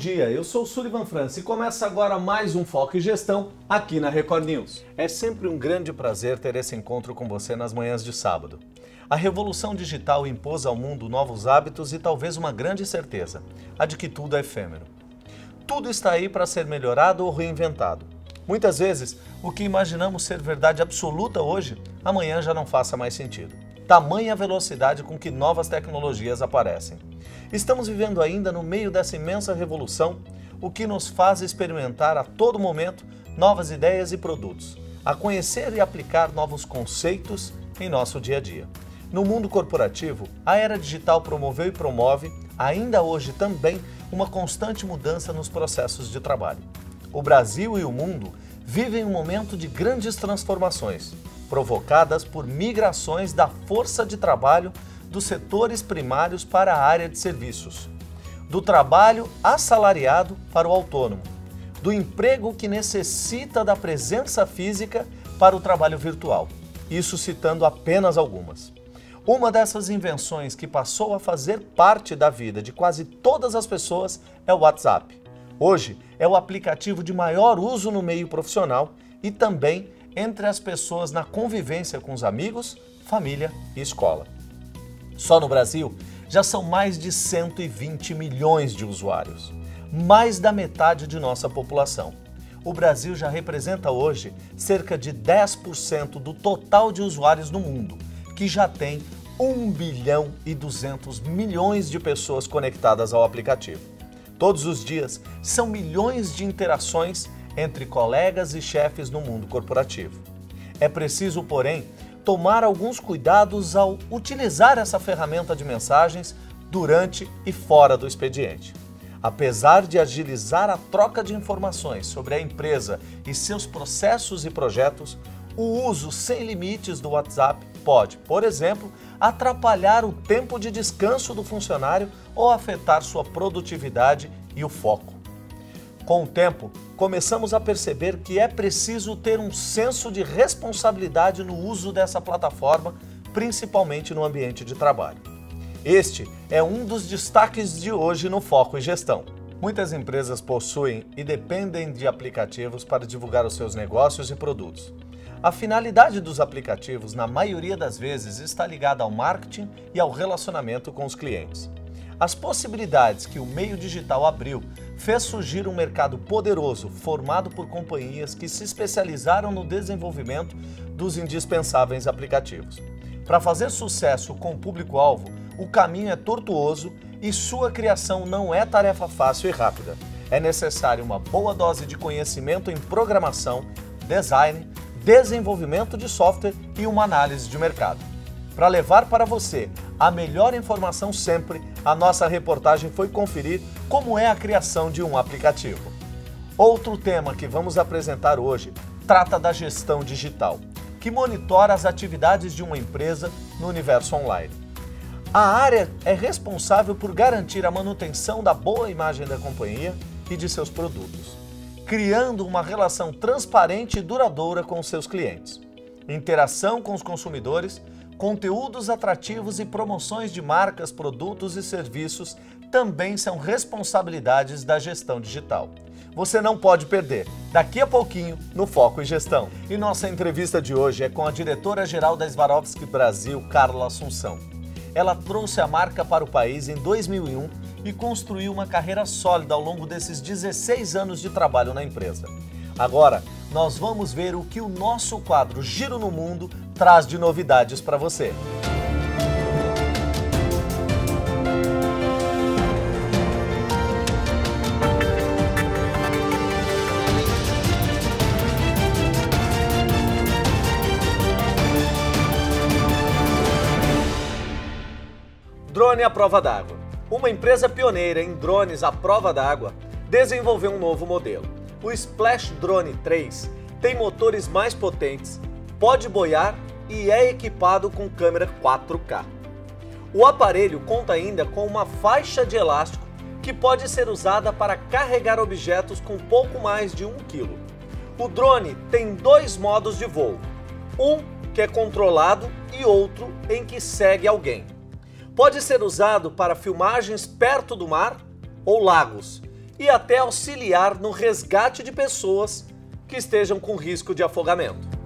Dia, eu sou Sullivan França e começa agora mais um Foco e Gestão aqui na Record News. É sempre um grande prazer ter esse encontro com você nas manhãs de sábado. A revolução digital impôs ao mundo novos hábitos e talvez uma grande certeza: a de que tudo é efêmero. Tudo está aí para ser melhorado ou reinventado. Muitas vezes, o que imaginamos ser verdade absoluta hoje, amanhã já não faça mais sentido. Tamanha velocidade com que novas tecnologias aparecem. Estamos vivendo ainda no meio dessa imensa revolução, o que nos faz experimentar a todo momento novas ideias e produtos, a conhecer e aplicar novos conceitos em nosso dia a dia. No mundo corporativo, a era digital promoveu e promove, ainda hoje também, uma constante mudança nos processos de trabalho. O Brasil e o mundo vivem um momento de grandes transformações, provocadas por migrações da força de trabalho dos setores primários para a área de serviços, do trabalho assalariado para o autônomo, do emprego que necessita da presença física para o trabalho virtual. Isso citando apenas algumas. Uma dessas invenções que passou a fazer parte da vida de quase todas as pessoas é o WhatsApp. Hoje é o aplicativo de maior uso no meio profissional e também entre as pessoas na convivência com os amigos, família e escola. Só no Brasil, já são mais de 120 milhões de usuários, mais da metade de nossa população. O Brasil já representa hoje cerca de 10% do total de usuários no mundo, que já tem 1 bilhão e 200 milhões de pessoas conectadas ao aplicativo. Todos os dias, são milhões de interações entre colegas e chefes no mundo corporativo. É preciso, porém, tomar alguns cuidados ao utilizar essa ferramenta de mensagens durante e fora do expediente. Apesar de agilizar a troca de informações sobre a empresa e seus processos e projetos, o uso sem limites do WhatsApp pode, por exemplo, atrapalhar o tempo de descanso do funcionário ou afetar sua produtividade e o foco. Com o tempo, começamos a perceber que é preciso ter um senso de responsabilidade no uso dessa plataforma, principalmente no ambiente de trabalho. Este é um dos destaques de hoje no Foco e Gestão. Muitas empresas possuem e dependem de aplicativos para divulgar os seus negócios e produtos. A finalidade dos aplicativos, na maioria das vezes, está ligada ao marketing e ao relacionamento com os clientes. As possibilidades que o meio digital abriu fez surgir um mercado poderoso formado por companhias que se especializaram no desenvolvimento dos indispensáveis aplicativos. Para fazer sucesso com o público-alvo, o caminho é tortuoso e sua criação não é tarefa fácil e rápida. É necessário uma boa dose de conhecimento em programação, design, desenvolvimento de software e uma análise de mercado. Para levar para você a melhor informação sempre, a nossa reportagem foi conferir como é a criação de um aplicativo. Outro tema que vamos apresentar hoje trata da gestão digital, que monitora as atividades de uma empresa no universo online. A área é responsável por garantir a manutenção da boa imagem da companhia e de seus produtos, criando uma relação transparente e duradoura com seus clientes, interação com os consumidores conteúdos atrativos e promoções de marcas, produtos e serviços também são responsabilidades da gestão digital. Você não pode perder. Daqui a pouquinho, no Foco e Gestão. E nossa entrevista de hoje é com a diretora-geral da Swarovski Brasil, Carla Assunção. Ela trouxe a marca para o país em 2001 e construiu uma carreira sólida ao longo desses 16 anos de trabalho na empresa. Agora, nós vamos ver o que o nosso quadro Giro no Mundo traz de novidades para você. Drone à prova d'água. Uma empresa pioneira em drones à prova d'água desenvolveu um novo modelo o Splash Drone 3 tem motores mais potentes, pode boiar e é equipado com câmera 4K. O aparelho conta ainda com uma faixa de elástico que pode ser usada para carregar objetos com pouco mais de 1 kg. O drone tem dois modos de voo, um que é controlado e outro em que segue alguém. Pode ser usado para filmagens perto do mar ou lagos e até auxiliar no resgate de pessoas que estejam com risco de afogamento.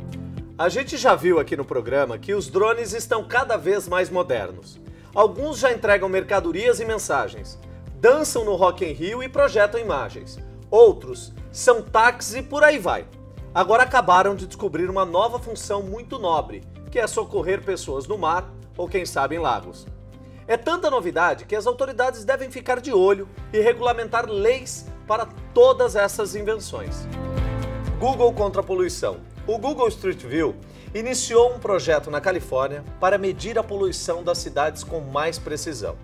A gente já viu aqui no programa que os drones estão cada vez mais modernos. Alguns já entregam mercadorias e mensagens, dançam no Rock in Rio e projetam imagens. Outros são táxis e por aí vai. Agora acabaram de descobrir uma nova função muito nobre, que é socorrer pessoas no mar ou quem sabe em lagos. É tanta novidade que as autoridades devem ficar de olho e regulamentar leis para todas essas invenções. Google contra a poluição. O Google Street View iniciou um projeto na Califórnia para medir a poluição das cidades com mais precisão.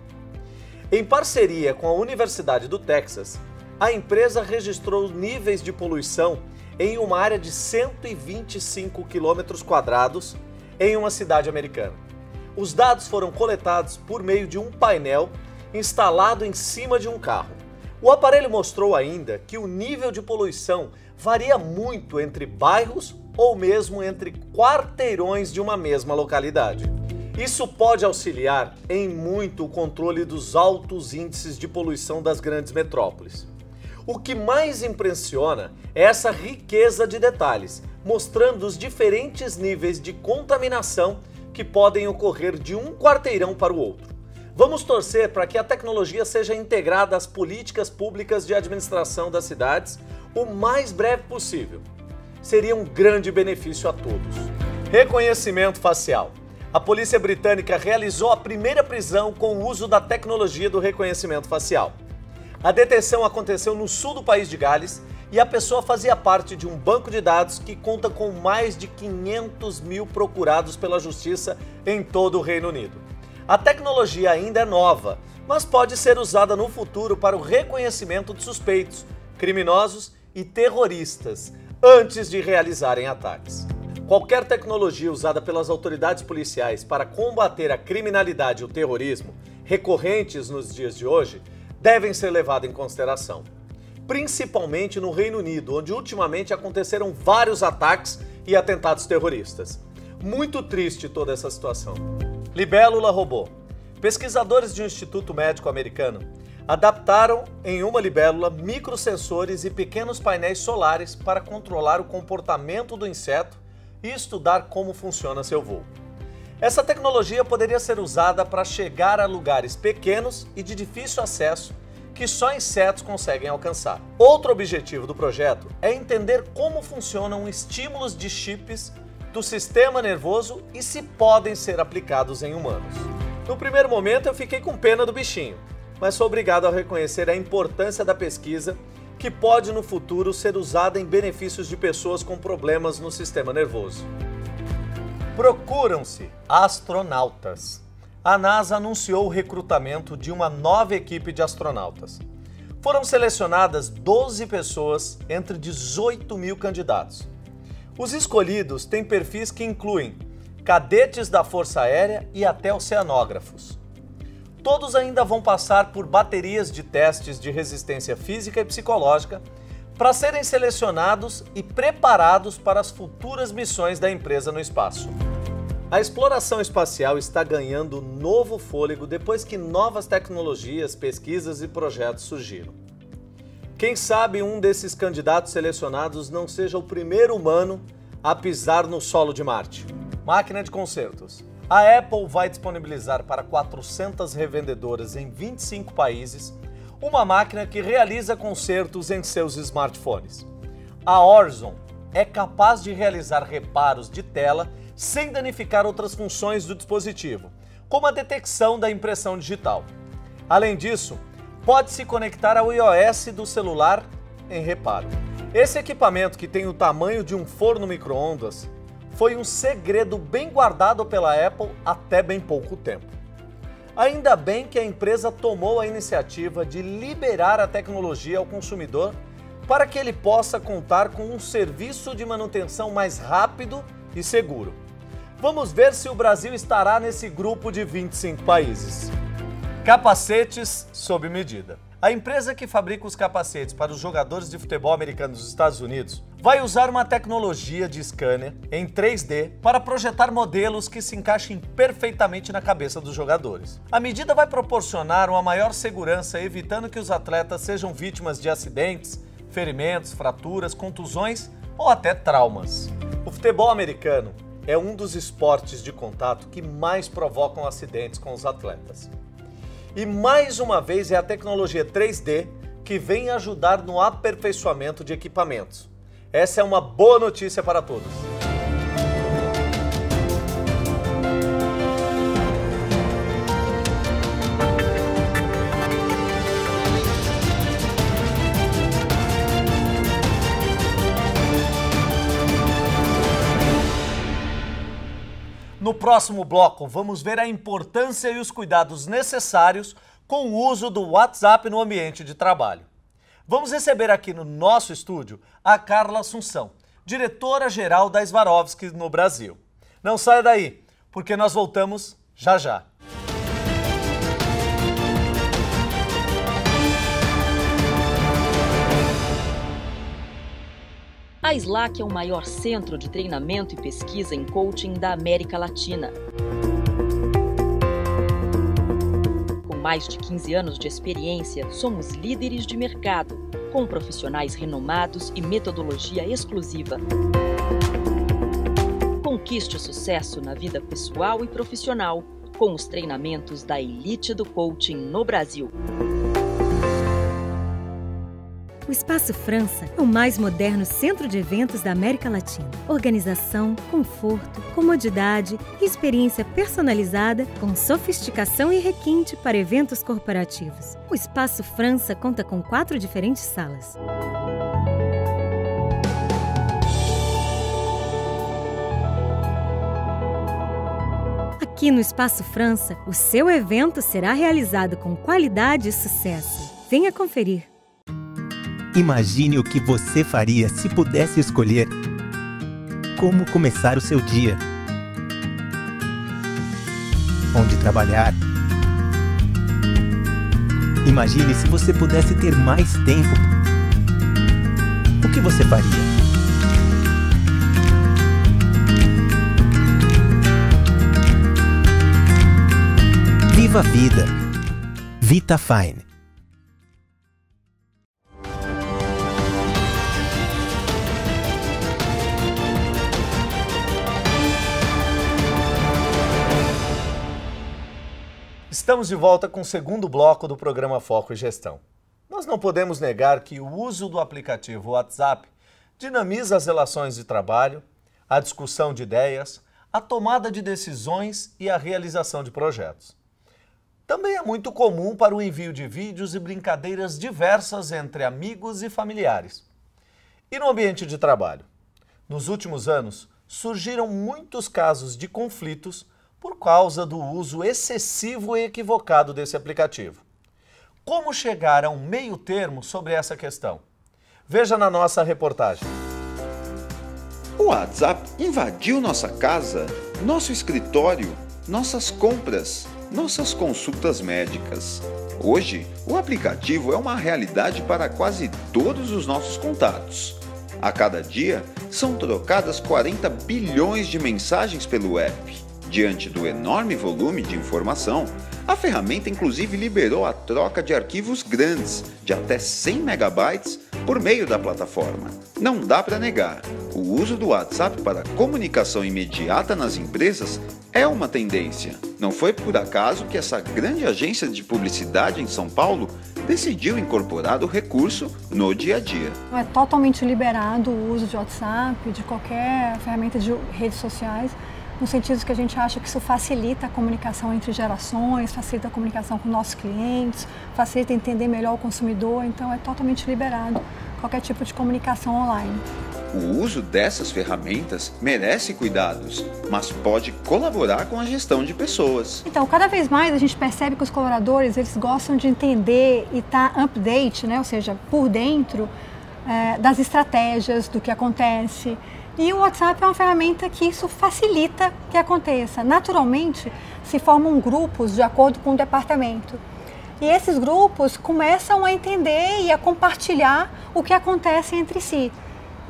Em parceria com a Universidade do Texas, a empresa registrou níveis de poluição em uma área de 125 quilômetros quadrados em uma cidade americana. Os dados foram coletados por meio de um painel instalado em cima de um carro. O aparelho mostrou ainda que o nível de poluição varia muito entre bairros ou mesmo entre quarteirões de uma mesma localidade. Isso pode auxiliar em muito o controle dos altos índices de poluição das grandes metrópoles. O que mais impressiona é essa riqueza de detalhes, mostrando os diferentes níveis de contaminação que podem ocorrer de um quarteirão para o outro. Vamos torcer para que a tecnologia seja integrada às políticas públicas de administração das cidades o mais breve possível. Seria um grande benefício a todos. Reconhecimento facial. A polícia britânica realizou a primeira prisão com o uso da tecnologia do reconhecimento facial. A detenção aconteceu no sul do país de Gales e a pessoa fazia parte de um banco de dados que conta com mais de 500 mil procurados pela justiça em todo o Reino Unido. A tecnologia ainda é nova, mas pode ser usada no futuro para o reconhecimento de suspeitos, criminosos e terroristas antes de realizarem ataques. Qualquer tecnologia usada pelas autoridades policiais para combater a criminalidade e o terrorismo, recorrentes nos dias de hoje, devem ser levada em consideração. Principalmente no Reino Unido, onde ultimamente aconteceram vários ataques e atentados terroristas. Muito triste toda essa situação. Libélula robô. Pesquisadores de um instituto médico americano adaptaram em uma libélula microsensores e pequenos painéis solares para controlar o comportamento do inseto e estudar como funciona seu voo. Essa tecnologia poderia ser usada para chegar a lugares pequenos e de difícil acesso que só insetos conseguem alcançar. Outro objetivo do projeto é entender como funcionam estímulos de chips do sistema nervoso e se podem ser aplicados em humanos. No primeiro momento eu fiquei com pena do bichinho, mas sou obrigado a reconhecer a importância da pesquisa que pode no futuro ser usada em benefícios de pessoas com problemas no sistema nervoso. Procuram-se astronautas. A NASA anunciou o recrutamento de uma nova equipe de astronautas. Foram selecionadas 12 pessoas entre 18 mil candidatos. Os escolhidos têm perfis que incluem cadetes da Força Aérea e até oceanógrafos todos ainda vão passar por baterias de testes de resistência física e psicológica para serem selecionados e preparados para as futuras missões da empresa no espaço. A exploração espacial está ganhando novo fôlego depois que novas tecnologias, pesquisas e projetos surgiram. Quem sabe um desses candidatos selecionados não seja o primeiro humano a pisar no solo de Marte. Máquina de concertos. A Apple vai disponibilizar para 400 revendedoras em 25 países uma máquina que realiza consertos em seus smartphones. A Horizon é capaz de realizar reparos de tela sem danificar outras funções do dispositivo, como a detecção da impressão digital. Além disso, pode se conectar ao iOS do celular em reparo. Esse equipamento, que tem o tamanho de um forno micro-ondas, foi um segredo bem guardado pela Apple até bem pouco tempo. Ainda bem que a empresa tomou a iniciativa de liberar a tecnologia ao consumidor para que ele possa contar com um serviço de manutenção mais rápido e seguro. Vamos ver se o Brasil estará nesse grupo de 25 países. Capacetes sob medida. A empresa que fabrica os capacetes para os jogadores de futebol americano dos Estados Unidos vai usar uma tecnologia de scanner em 3D para projetar modelos que se encaixem perfeitamente na cabeça dos jogadores. A medida vai proporcionar uma maior segurança, evitando que os atletas sejam vítimas de acidentes, ferimentos, fraturas, contusões ou até traumas. O futebol americano é um dos esportes de contato que mais provocam acidentes com os atletas. E mais uma vez é a tecnologia 3D que vem ajudar no aperfeiçoamento de equipamentos. Essa é uma boa notícia para todos. No próximo bloco, vamos ver a importância e os cuidados necessários com o uso do WhatsApp no ambiente de trabalho. Vamos receber aqui no nosso estúdio a Carla Assunção, diretora-geral da Swarovski no Brasil. Não saia daí, porque nós voltamos já já. A SLAC é o maior centro de treinamento e pesquisa em coaching da América Latina. Com mais de 15 anos de experiência, somos líderes de mercado, com profissionais renomados e metodologia exclusiva. Conquiste o sucesso na vida pessoal e profissional com os treinamentos da elite do coaching no Brasil. O Espaço França é o mais moderno centro de eventos da América Latina. Organização, conforto, comodidade e experiência personalizada com sofisticação e requinte para eventos corporativos. O Espaço França conta com quatro diferentes salas. Aqui no Espaço França, o seu evento será realizado com qualidade e sucesso. Venha conferir. Imagine o que você faria se pudesse escolher como começar o seu dia. Onde trabalhar. Imagine se você pudesse ter mais tempo. O que você faria? Viva a vida. Vita Fine. Estamos de volta com o segundo bloco do programa Foco e Gestão. Nós não podemos negar que o uso do aplicativo WhatsApp dinamiza as relações de trabalho, a discussão de ideias, a tomada de decisões e a realização de projetos. Também é muito comum para o envio de vídeos e brincadeiras diversas entre amigos e familiares. E no ambiente de trabalho? Nos últimos anos, surgiram muitos casos de conflitos por causa do uso excessivo e equivocado desse aplicativo. Como chegar a um meio termo sobre essa questão? Veja na nossa reportagem. O WhatsApp invadiu nossa casa, nosso escritório, nossas compras, nossas consultas médicas. Hoje, o aplicativo é uma realidade para quase todos os nossos contatos. A cada dia, são trocadas 40 bilhões de mensagens pelo app. Diante do enorme volume de informação, a ferramenta inclusive liberou a troca de arquivos grandes, de até 100 megabytes, por meio da plataforma. Não dá para negar, o uso do WhatsApp para comunicação imediata nas empresas é uma tendência. Não foi por acaso que essa grande agência de publicidade em São Paulo decidiu incorporar o recurso no dia a dia. É totalmente liberado o uso de WhatsApp, de qualquer ferramenta de redes sociais no sentido que a gente acha que isso facilita a comunicação entre gerações, facilita a comunicação com nossos clientes, facilita entender melhor o consumidor, então é totalmente liberado qualquer tipo de comunicação online. O uso dessas ferramentas merece cuidados, mas pode colaborar com a gestão de pessoas. Então, cada vez mais a gente percebe que os colaboradores eles gostam de entender e estar tá update, né? ou seja, por dentro é, das estratégias, do que acontece. E o WhatsApp é uma ferramenta que isso facilita que aconteça. Naturalmente, se formam grupos de acordo com o departamento. E esses grupos começam a entender e a compartilhar o que acontece entre si.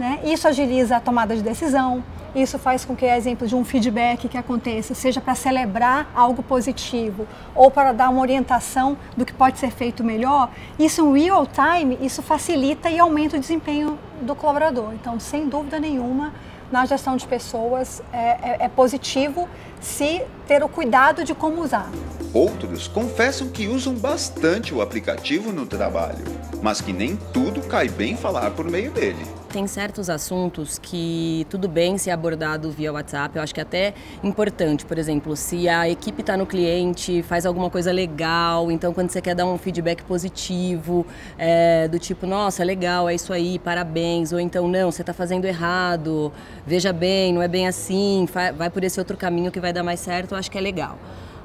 Né? Isso agiliza a tomada de decisão, isso faz com que, exemplo de um feedback que aconteça, seja para celebrar algo positivo ou para dar uma orientação do que pode ser feito melhor, isso em real time, isso facilita e aumenta o desempenho do colaborador. Então, sem dúvida nenhuma, na gestão de pessoas é, é, é positivo se ter o cuidado de como usar. Outros confessam que usam bastante o aplicativo no trabalho, mas que nem tudo cai bem falar por meio dele. Tem certos assuntos que tudo bem ser abordado via WhatsApp. Eu acho que é até importante, por exemplo, se a equipe está no cliente, faz alguma coisa legal, então quando você quer dar um feedback positivo, é, do tipo, nossa, legal, é isso aí, parabéns, ou então, não, você está fazendo errado, veja bem, não é bem assim, vai por esse outro caminho que vai dar mais certo, eu acho que é legal.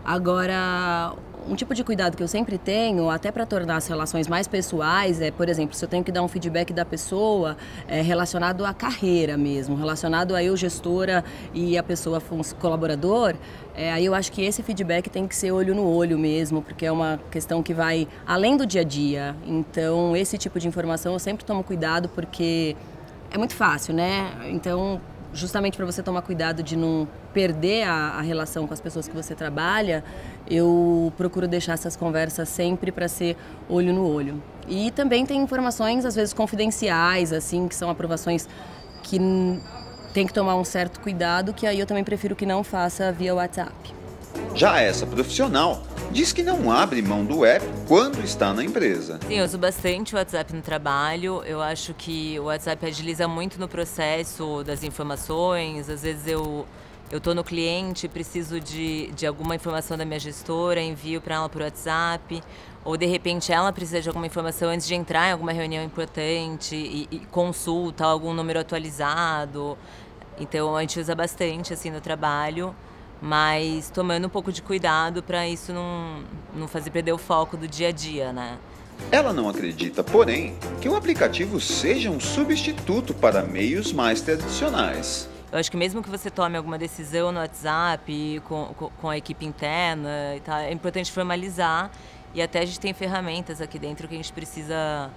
Agora, um tipo de cuidado que eu sempre tenho, até para tornar as relações mais pessoais, é, por exemplo, se eu tenho que dar um feedback da pessoa é, relacionado à carreira mesmo, relacionado a eu gestora e a pessoa colaborador, é, aí eu acho que esse feedback tem que ser olho no olho mesmo, porque é uma questão que vai além do dia a dia. Então, esse tipo de informação eu sempre tomo cuidado porque é muito fácil, né? Então, justamente para você tomar cuidado de não perder a, a, relação com as pessoas que você trabalha, eu procuro deixar essas conversas sempre para ser olho no olho. E também tem informações às vezes confidenciais, assim, que são aprovações que tem que tomar um certo cuidado, que aí eu também prefiro que não faça via WhatsApp. Já essa profissional diz que não abre mão do app quando está na empresa. Sim, eu uso bastante o WhatsApp no trabalho. Eu acho que o WhatsApp agiliza muito no processo das informações. Às vezes eu eu estou no cliente, preciso de, de alguma informação da minha gestora, envio para ela por WhatsApp, ou de repente ela precisa de alguma informação antes de entrar em alguma reunião importante e, e consulta algum número atualizado. Então a gente usa bastante assim no trabalho mas tomando um pouco de cuidado para isso não, não fazer perder o foco do dia a dia, né? Ela não acredita, porém, que o aplicativo seja um substituto para meios mais tradicionais. Eu acho que mesmo que você tome alguma decisão no WhatsApp com, com, a equipe interna, tá, é importante formalizar e até a gente tem ferramentas aqui dentro que a gente precisa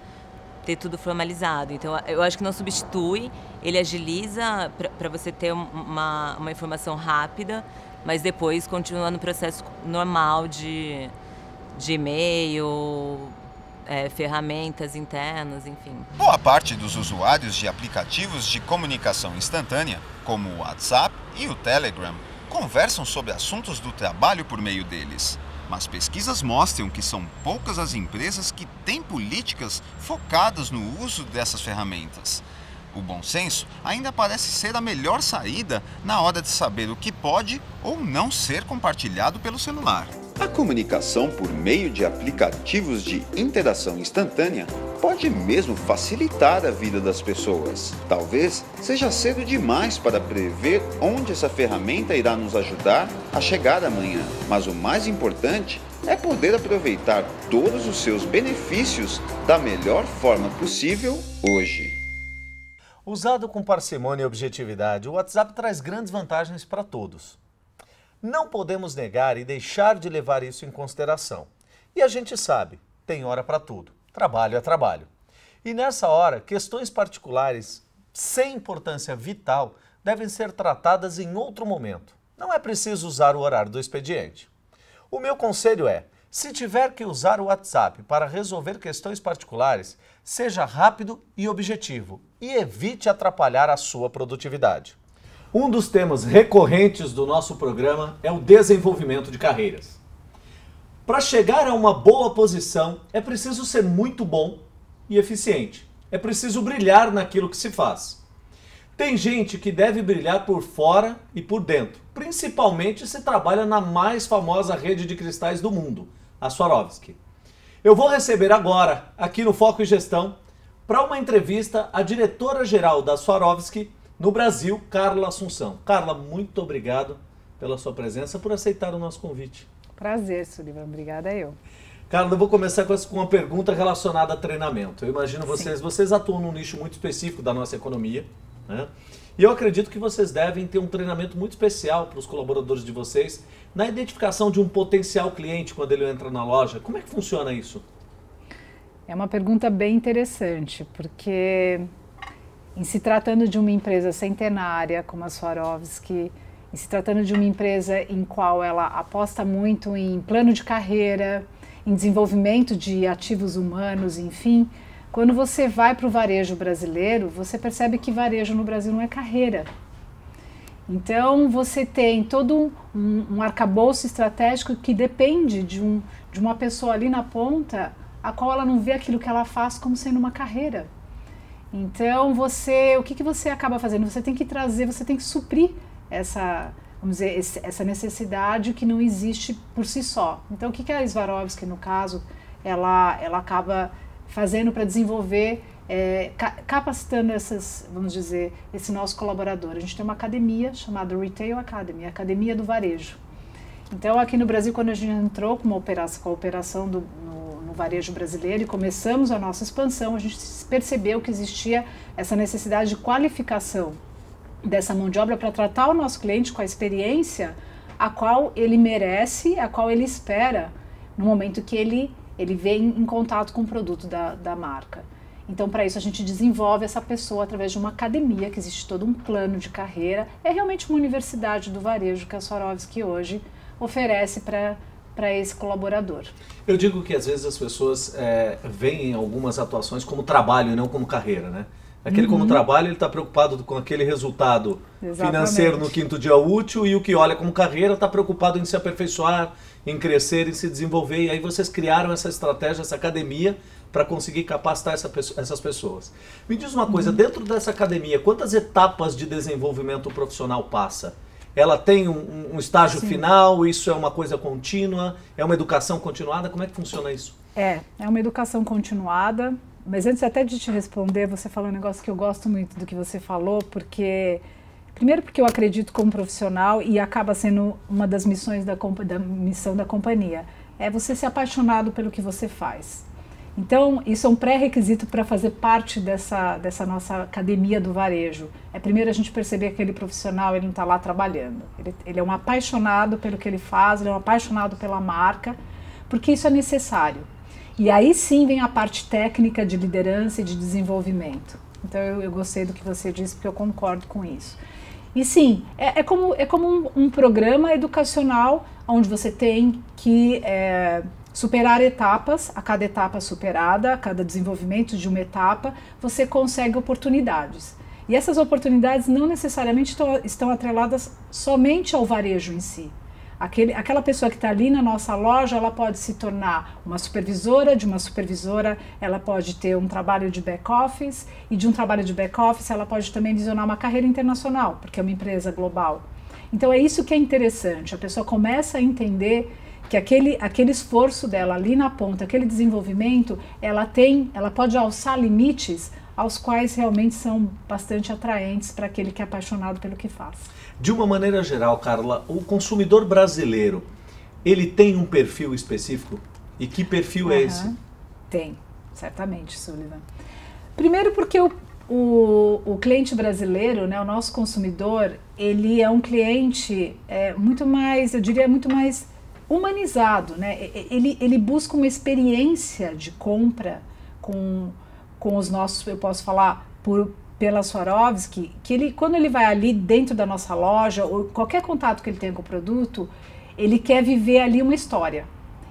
ter tudo formalizado. Então, eu acho que não substitui, ele agiliza para você ter uma, uma informação rápida, mas depois continua no processo normal de, de e-mail, é, ferramentas internas, enfim. Boa parte dos usuários de aplicativos de comunicação instantânea, como o WhatsApp e o Telegram, conversam sobre assuntos do trabalho por meio deles. Mas pesquisas mostram que são poucas as empresas que têm políticas focadas no uso dessas ferramentas. O bom senso ainda parece ser a melhor saída na hora de saber o que pode ou não ser compartilhado pelo celular. A comunicação por meio de aplicativos de interação instantânea pode mesmo facilitar a vida das pessoas. Talvez seja cedo demais para prever onde essa ferramenta irá nos ajudar a chegar amanhã, mas o mais importante é poder aproveitar todos os seus benefícios da melhor forma possível hoje. Usado com parcimônia e objetividade, o WhatsApp traz grandes vantagens para todos. Não podemos negar e deixar de levar isso em consideração. E a gente sabe, tem hora para tudo. Trabalho é trabalho. E nessa hora, questões particulares sem importância vital devem ser tratadas em outro momento. Não é preciso usar o horário do expediente. O meu conselho é: se tiver que usar o WhatsApp para resolver questões particulares, seja rápido e objetivo e evite atrapalhar a sua produtividade. Um dos temas recorrentes do nosso programa é o desenvolvimento de carreiras. Para chegar a uma boa posição, é preciso ser muito bom e eficiente. É preciso brilhar naquilo que se faz. Tem gente que deve brilhar por fora e por dentro, principalmente se trabalha na mais famosa rede de cristais do mundo, a Swarovski. Eu vou receber agora, aqui no Foco e Gestão, para uma entrevista a diretora-geral da Swarovski no Brasil, Carla Assunção. Carla, muito obrigado pela sua presença, por aceitar o nosso convite. Prazer, Sullivan. Obrigada eu. Carla, eu vou começar com uma pergunta relacionada a treinamento. Eu imagino vocês, Sim. vocês atuam num nicho muito específico da nossa economia, Né? E eu acredito que vocês devem ter um treinamento muito especial para os colaboradores de vocês na identificação de um potencial cliente quando ele entra na loja. Como é que funciona isso? É uma pergunta bem interessante, porque em se tratando de uma empresa centenária como a Swarovski, em se tratando de uma empresa em qual ela aposta muito em plano de carreira, em desenvolvimento de ativos humanos, enfim, quando você vai para o varejo brasileiro, você percebe que varejo no Brasil não é carreira. Então você tem todo um, um arcabouço estratégico que depende de, um, de uma pessoa ali na ponta a qual ela não vê aquilo que ela faz como sendo uma carreira. Então você, o que, que você acaba fazendo? Você tem que trazer, você tem que suprir essa, vamos dizer, esse, essa necessidade que não existe por si só. Então o que, que a Swarovski, no caso, ela, ela acaba fazendo para desenvolver, é, capacitando essas, vamos dizer, esse nosso colaborador. A gente tem uma academia chamada Retail Academy, Academia do Varejo. Então aqui no Brasil, quando a gente entrou com, uma operação, com a operação do, no, no varejo brasileiro e começamos a nossa expansão, a gente percebeu que existia essa necessidade de qualificação dessa mão de obra para tratar o nosso cliente com a experiência a qual ele merece, a qual ele espera no momento que ele, ele vem em contato com o produto da, da marca. Então, para isso, a gente desenvolve essa pessoa através de uma academia, que existe todo um plano de carreira. É realmente uma universidade do varejo que a Swarovski hoje oferece para para esse colaborador. Eu digo que às vezes as pessoas é, veem algumas atuações como trabalho e não como carreira, né? Aquele uhum. como trabalho, ele está preocupado com aquele resultado Exatamente. financeiro no quinto dia útil e o que olha como carreira está preocupado em se aperfeiçoar, em crescer, em se desenvolver. E aí vocês criaram essa estratégia, essa academia para conseguir capacitar essa, essas pessoas. Me diz uma coisa, uhum. dentro dessa academia, quantas etapas de desenvolvimento profissional passa? Ela tem um, um estágio Sim. final? Isso é uma coisa contínua? É uma educação continuada? Como é que funciona isso? É, é uma educação continuada. Mas antes até de te responder, você falou um negócio que eu gosto muito do que você falou, porque primeiro porque eu acredito como profissional e acaba sendo uma das missões da, da missão da companhia, é você ser apaixonado pelo que você faz. Então, isso é um pré-requisito para fazer parte dessa, dessa nossa academia do varejo. É primeiro a gente perceber que aquele profissional ele não está lá trabalhando. Ele, ele é um apaixonado pelo que ele faz, ele é um apaixonado pela marca, porque isso é necessário. E aí sim vem a parte técnica de liderança e de desenvolvimento. Então eu, eu gostei do que você disse, porque eu concordo com isso. E sim, é, é como, é como um, um, programa educacional onde você tem que é, superar etapas, a cada etapa superada, a cada desenvolvimento de uma etapa, você consegue oportunidades. E essas oportunidades não necessariamente estão atreladas somente ao varejo em si. Aquele, aquela pessoa que está ali na nossa loja, ela pode se tornar uma supervisora, de uma supervisora ela pode ter um trabalho de back-office, e de um trabalho de back-office ela pode também visionar uma carreira internacional, porque é uma empresa global. Então é isso que é interessante, a pessoa começa a entender que aquele, aquele esforço dela ali na ponta, aquele desenvolvimento, ela tem, ela pode alçar limites aos quais realmente são bastante atraentes para aquele que é apaixonado pelo que faz. De uma maneira geral, Carla, o consumidor brasileiro, ele tem um perfil específico? E que perfil uhum. é esse? Tem, certamente, Sullivan. Primeiro porque o, o, o, cliente brasileiro, né, o nosso consumidor, ele é um cliente é, muito mais, eu diria, muito mais humanizado. Né? Ele, ele busca uma experiência de compra com com os nossos, eu posso falar por pela Swarovski, que ele quando ele vai ali dentro da nossa loja ou qualquer contato que ele tenha com o produto, ele quer viver ali uma história.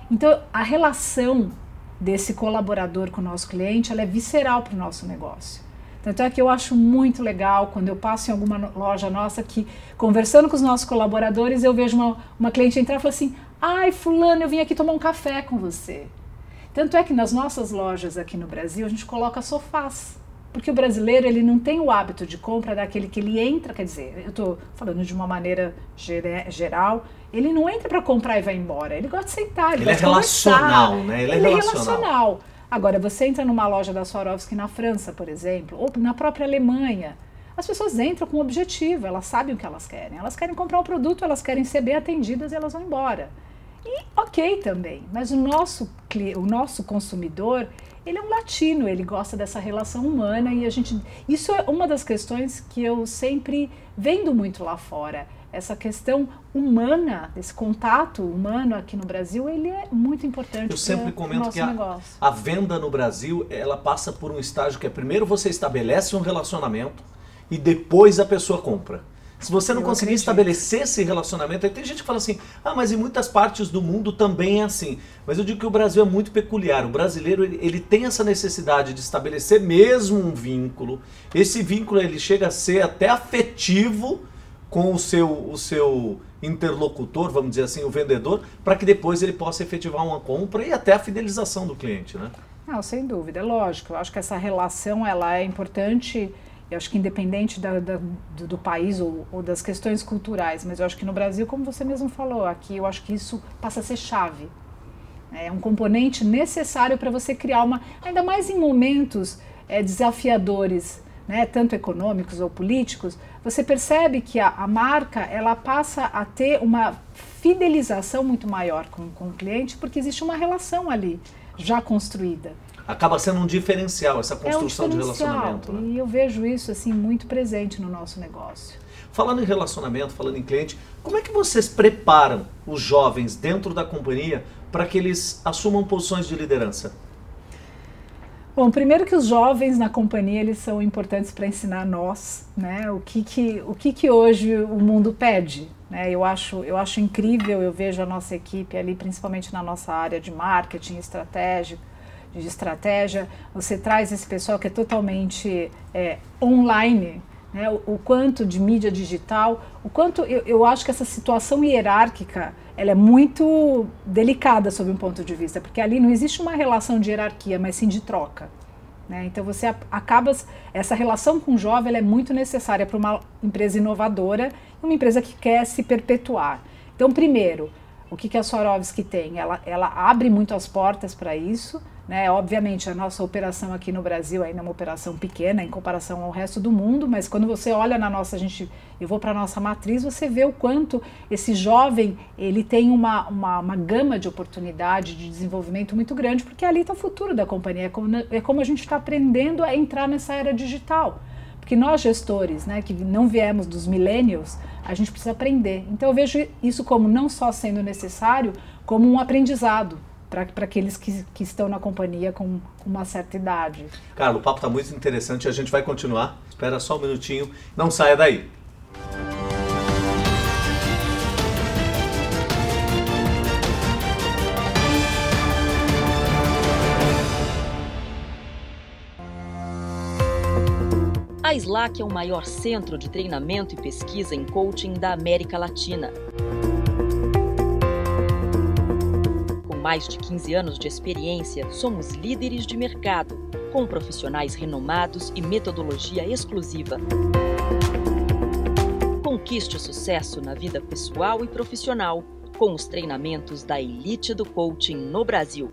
Então a relação desse colaborador com o nosso cliente, ela é visceral para o nosso negócio. Tanto é que eu acho muito legal quando eu passo em alguma loja nossa que, conversando com os nossos colaboradores, eu vejo uma, uma cliente entrar e falar assim: ai, Fulano, eu vim aqui tomar um café com você. Tanto é que nas nossas lojas aqui no Brasil a gente coloca sofás. Porque o brasileiro ele não tem o hábito de compra daquele que ele entra, quer dizer, eu estou falando de uma maneira geral, ele não entra para comprar e vai embora. Ele gosta de sentar, ele, ele é relacional, né? Ele, é ele é relacional. é relacional. Agora, você entra numa loja da Swarovski na França, por exemplo, ou na própria Alemanha, as pessoas entram com um objetivo, elas sabem o que elas querem. Elas querem comprar um produto, elas querem ser bem atendidas e elas vão embora. E ok também, mas o nosso, o nosso consumidor, ele é um latino, ele gosta dessa relação humana e a gente. Isso é uma das questões que eu sempre vendo muito lá fora. Essa questão humana, esse contato humano aqui no Brasil, ele é muito importante. Eu sempre comento que a, a venda no Brasil, ela passa por um estágio que é primeiro você estabelece um relacionamento e depois a pessoa compra. Se você não eu conseguir acredito. estabelecer esse relacionamento, aí tem gente que fala assim: ah, mas em muitas partes do mundo também é assim. Mas eu digo que o Brasil é muito peculiar. O brasileiro ele, ele tem essa necessidade de estabelecer mesmo um vínculo. Esse vínculo ele chega a ser até afetivo com o seu, o seu interlocutor, vamos dizer assim, o vendedor, para que depois ele possa efetivar uma compra e até a fidelização do cliente, né? Não, sem dúvida, é lógico. Eu acho que essa relação ela é importante eu acho que independente da, da, do, do, país ou, ou, das questões culturais, mas eu acho que no Brasil, como você mesmo falou, aqui eu acho que isso passa a ser chave. É um componente necessário para você criar uma, ainda mais em momentos é, desafiadores, né, tanto econômicos ou políticos, você percebe que a, a, marca ela passa a ter uma fidelização muito maior com, com o cliente, porque existe uma relação ali já construída acaba sendo um diferencial essa construção é um diferencial, de relacionamento. Né? E eu vejo isso assim muito presente no nosso negócio. Falando em relacionamento, falando em cliente, como é que vocês preparam os jovens dentro da companhia para que eles assumam posições de liderança? Bom, primeiro que os jovens na companhia eles são importantes para ensinar nós, né, o que que o que que hoje o mundo pede, né? Eu acho eu acho incrível, eu vejo a nossa equipe ali, principalmente na nossa área de marketing estratégico, de estratégia, você traz esse pessoal que é totalmente é, online, né? o, o, quanto de mídia digital, o quanto eu, eu acho que essa situação hierárquica ela é muito delicada sob um ponto de vista, porque ali não existe uma relação de hierarquia, mas sim de troca. Né? Então você acaba essa relação com o jovem é muito necessária para uma empresa inovadora, uma empresa que quer se perpetuar. Então, primeiro, o que, que a Swarovski tem? Ela, ela abre muito as portas para isso. Né? Obviamente, a nossa operação aqui no Brasil ainda é uma operação pequena em comparação ao resto do mundo, mas quando você olha na nossa, a gente, eu vou para a nossa matriz, você vê o quanto esse jovem ele tem uma, uma, uma gama de oportunidade de desenvolvimento muito grande, porque ali está o futuro da companhia, é como, é como a gente está aprendendo a entrar nessa era digital. Porque nós, gestores, né, que não viemos dos millennials, a gente precisa aprender. Então eu vejo isso como não só sendo necessário, como um aprendizado para aqueles que, que estão na companhia com, com uma certa idade. Cara, o papo está muito interessante, a gente vai continuar. Espera só um minutinho, não saia daí. A SLAC é o maior centro de treinamento e pesquisa em coaching da América Latina. Mais de 15 anos de experiência, somos líderes de mercado, com profissionais renomados e metodologia exclusiva. Conquiste o sucesso na vida pessoal e profissional com os treinamentos da elite do coaching no Brasil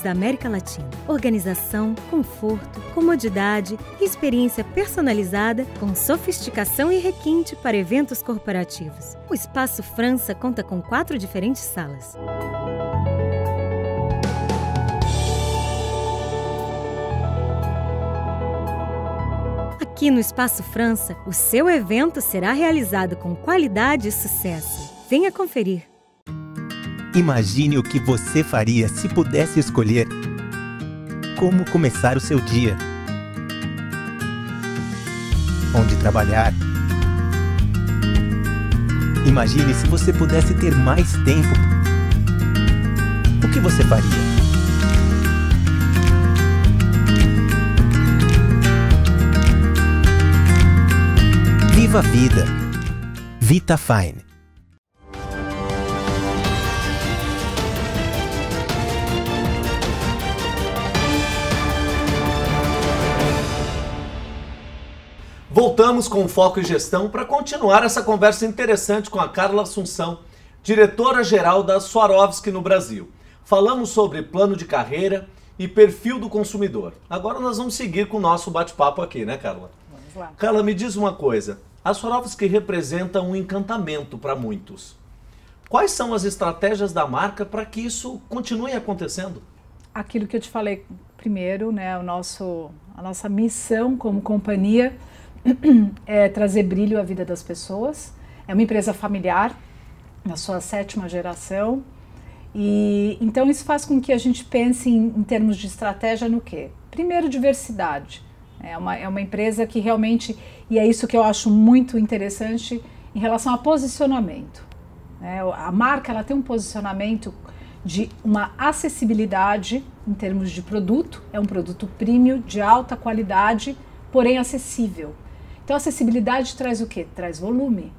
da América Latina. Organização, conforto, comodidade e experiência personalizada com sofisticação e requinte para eventos corporativos. O Espaço França conta com quatro diferentes salas. Aqui no Espaço França, o seu evento será realizado com qualidade e sucesso. Venha conferir. Imagine o que você faria se pudesse escolher como começar o seu dia, onde trabalhar. Imagine se você pudesse ter mais tempo. O que você faria? Viva a vida. Vita Fine. Voltamos com Foco e Gestão para continuar essa conversa interessante com a Carla Assunção, diretora-geral da Swarovski no Brasil. Falamos sobre plano de carreira e perfil do consumidor. Agora nós vamos seguir com o nosso bate-papo aqui, né, Carla? Vamos lá. Carla, me diz uma coisa. A Swarovski representa um encantamento para muitos. Quais são as estratégias da marca para que isso continue acontecendo? Aquilo que eu te falei primeiro, né, o nosso, a nossa missão como companhia é trazer brilho à vida das pessoas. É uma empresa familiar, na sua sétima geração. E então isso faz com que a gente pense em, em termos de estratégia no quê? Primeiro, diversidade. É uma, é uma empresa que realmente, e é isso que eu acho muito interessante em relação a posicionamento. Né? A marca ela tem um posicionamento de uma acessibilidade em termos de produto, é um produto premium, de alta qualidade, porém acessível. Então, acessibilidade traz o quê? Traz volume.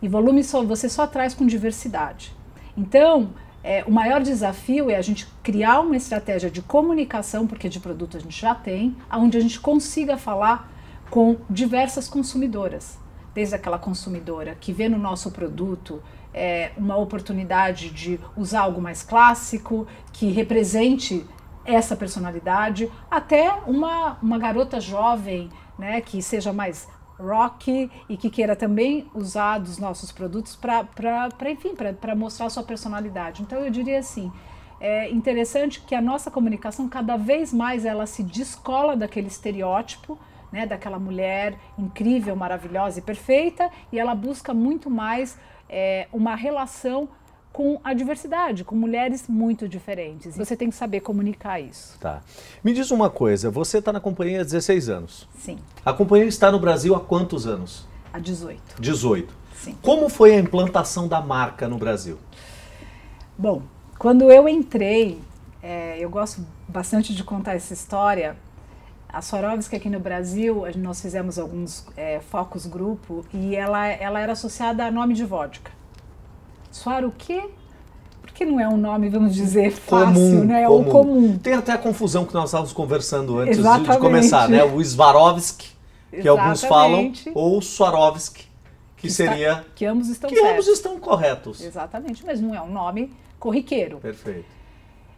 E volume só, você só traz com diversidade. Então, é, o maior desafio é a gente criar uma estratégia de comunicação, porque de produto a gente já tem, onde a gente consiga falar com diversas consumidoras. Desde aquela consumidora que vê no nosso produto é, uma oportunidade de usar algo mais clássico, que represente essa personalidade, até uma, uma garota jovem né, que seja mais rock e que queira também usar dos nossos produtos para, enfim, para mostrar a sua personalidade. Então eu diria assim, é interessante que a nossa comunicação cada vez mais ela se descola daquele estereótipo, né, daquela mulher incrível, maravilhosa e perfeita, e ela busca muito mais é, uma relação com a diversidade, com mulheres muito diferentes. Você tem que saber comunicar isso. Tá. Me diz uma coisa, você está na companhia há 16 anos. Sim. A companhia está no Brasil há quantos anos? Há 18. 18. Sim. Como foi a implantação da marca no Brasil? Bom, quando eu entrei, é, eu gosto bastante de contar essa história. A Swarovski aqui no Brasil, nós fizemos alguns é, focos grupo e ela, ela era associada a nome de vodka. Soar o quê? Porque não é um nome, vamos dizer, fácil, comum, né? É comum. o comum. Tem até a confusão que nós estávamos conversando antes de, de, começar, né? O Swarovski, que Exatamente. alguns falam, ou Swarovski, que, que seria... Está, que ambos estão Que certos. ambos estão corretos. Exatamente, mas não é um nome corriqueiro. Perfeito.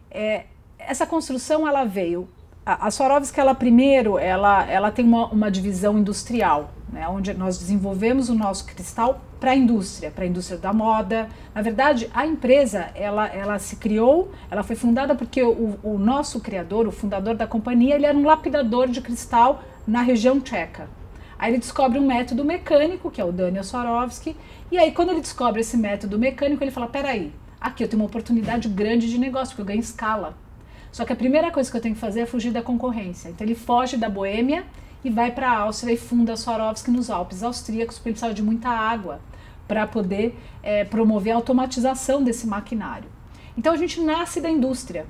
É, essa construção, ela veio... A, a Swarovski, ela primeiro, ela, ela tem uma, uma divisão industrial, né, onde nós desenvolvemos o nosso cristal para a indústria, para a indústria da moda. Na verdade, a empresa ela, ela se criou, ela foi fundada porque o, o nosso criador, o fundador da companhia, ele era um lapidador de cristal na região tcheca. Aí ele descobre um método mecânico, que é o Daniel Swarovski, e aí quando ele descobre esse método mecânico, ele fala, peraí, aqui eu tenho uma oportunidade grande de negócio, porque eu ganho escala. Só que a primeira coisa que eu tenho que fazer é fugir da concorrência. Então ele foge da Boêmia e vai para a Áustria e funda a Swarovski nos Alpes austríacos, porque ele precisava de muita água para poder é, promover a automatização desse maquinário. Então a gente nasce da indústria.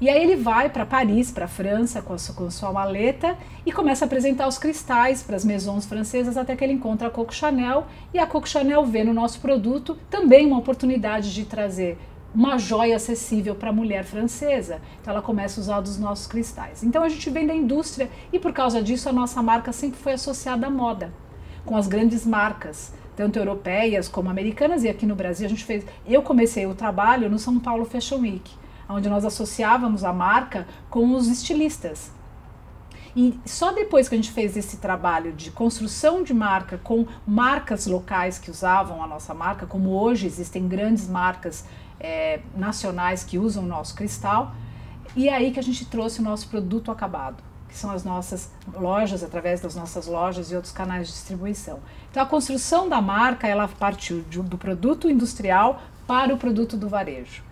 E aí ele vai para Paris, para a França, com a, sua, com a sua maleta e começa a apresentar os cristais para as maisons francesas até que ele encontra a Coco Chanel e a Coco Chanel vê no nosso produto também uma oportunidade de trazer uma joia acessível para a mulher francesa. Então ela começa a usar dos nossos cristais. Então a gente vem da indústria e por causa disso a nossa marca sempre foi associada à moda, com as grandes marcas tanto europeias como americanas, e aqui no Brasil a gente fez. Eu comecei o trabalho no São Paulo Fashion Week, onde nós associávamos a marca com os estilistas. E só depois que a gente fez esse trabalho de construção de marca com marcas locais que usavam a nossa marca, como hoje existem grandes marcas é, nacionais que usam o nosso cristal, e é aí que a gente trouxe o nosso produto acabado que são as nossas lojas, através das nossas lojas e outros canais de distribuição. Então, a construção da marca, ela partiu de, do produto industrial para o produto do varejo.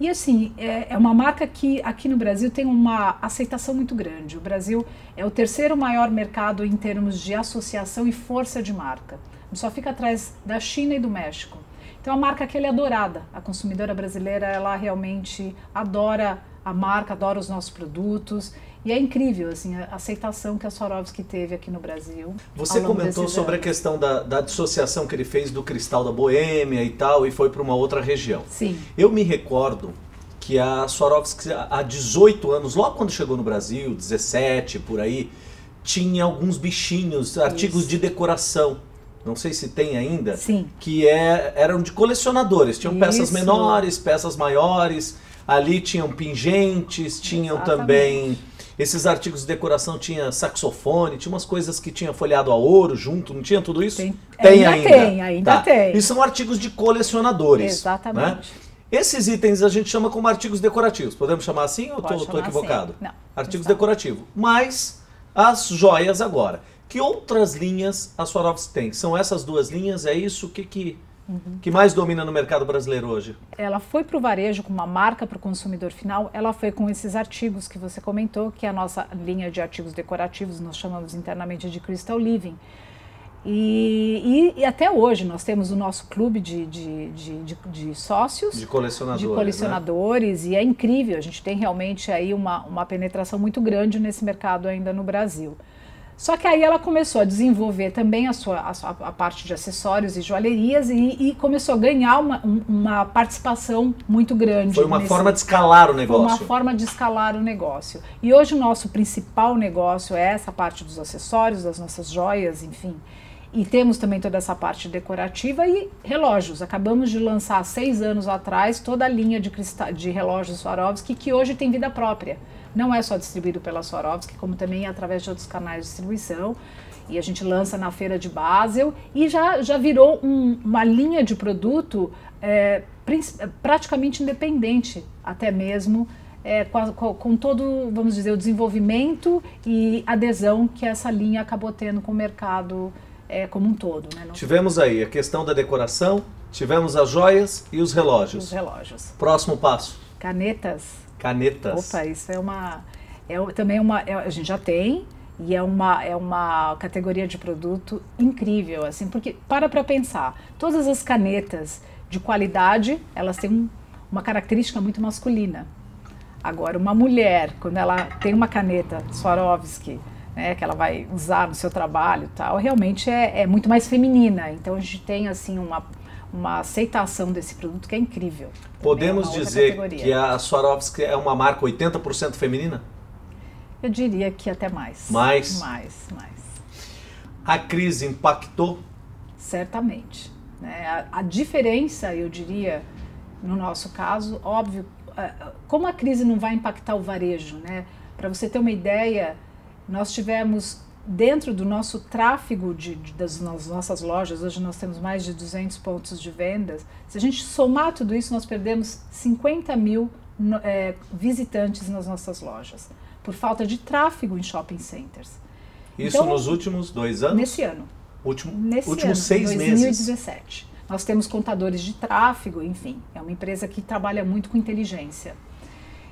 E assim, é, é, uma marca que aqui no Brasil tem uma aceitação muito grande. O Brasil é o terceiro maior mercado em termos de associação e força de marca. Só fica atrás da China e do México. Então a marca aqui é adorada. A consumidora brasileira ela realmente adora a marca, adora os nossos produtos e é incrível assim, a aceitação que a Swarovski teve aqui no Brasil. Você comentou sobre a questão da, da dissociação que ele fez do cristal da Boêmia e tal, e foi para uma outra região. Sim. Eu me recordo que a Swarovski, há 18 anos, logo quando chegou no Brasil, 17 por aí, tinha alguns bichinhos, artigos Isso. de decoração. Não sei se tem ainda. Sim. Que é, eram de colecionadores. Tinham Isso. peças menores, peças maiores ali tinham pingentes, tinham Exatamente. também esses artigos de decoração, tinha saxofone, tinha umas coisas que tinha folhado a ouro junto, não tinha tudo isso? Tem- ainda tem, ainda Tá. tem. E são artigos de colecionadores. Exatamente. né? Esses itens a gente chama como artigos decorativos. Podemos chamar assim ou tô chamar equivocado? assim. Não, Artigos decorativos. Mas as joias agora. Que outras linhas a Swarovski tem? São essas duas linhas? É isso? O que, que, Uhum. que mais domina no mercado brasileiro hoje? ela foi para o varejo com uma marca para o consumidor final, ela foi com esses artigos que você comentou, que é a nossa linha de artigos decorativos, nós chamamos internamente de Crystal Living. E, e- e até hoje nós temos o nosso clube de, de, de, de- sócios, De colecionadores. de né? colecionadores, e é incrível, a gente tem realmente aí uma, uma penetração muito grande nesse mercado ainda no Brasil. Só que aí ela começou a desenvolver também a sua, a, sua- a parte de acessórios e joalherias e, e começou a ganhar uma, um- uma participação muito grande. Foi uma nesse- forma de escalar o foi negócio. uma forma de escalar o negócio. E hoje o nosso principal negócio é essa parte dos acessórios, das nossas joias, enfim. E temos também toda essa parte decorativa e relógios. Acabamos de lançar seis anos atrás toda a linha de, crista- de relógios Swarovski que hoje tem vida própria. Não é só distribuído pela Swarovski, como também através de outros canais de distribuição. E a gente lança na feira de Basel e já, já virou um- uma linha de produto é, praticamente independente, até mesmo é, com, a- com- com todo, vamos dizer, o desenvolvimento e adesão que essa linha acabou tendo com o mercado é, como um todo. Né? Não- Tivemos aí a questão da decoração, tivemos as joias e os relógios. Os relógios. Próximo passo, Canetas. Canetas. Opa, isso é uma. É também uma. é- a gente já tem. E é uma, é uma categoria de produto incrível, assim, porque para para pensar, todas as canetas de qualidade, elas têm um- uma característica muito masculina. Agora, uma mulher, quando ela tem uma caneta Swarovski, né, que ela vai usar no seu trabalho tal, realmente é, é muito mais feminina. Então, a gente tem, assim, uma, uma aceitação desse produto que é incrível. É Podemos outra dizer categoria. que a Swarovski é uma marca 80% feminina? Eu diria que até mais. Mais? Mais, mais. A crise impactou? Certamente. né? A, a diferença, eu diria, no nosso caso, óbvio, como a crise não vai impactar o varejo, né? Para você ter uma ideia, nós tivemos dentro do nosso tráfego de, de- das nossas lojas, hoje nós temos mais de 200 pontos de vendas. Se a gente somar tudo isso, nós perdemos 50 mil eh, visitantes nas nossas lojas por falta de tráfego em shopping centers. Isso Então, nos últimos dois anos? Nesse ano. Último, Nesse últimos ano, seis meses. 2017. Nós temos contadores de tráfego, enfim, é uma empresa que trabalha muito com inteligência.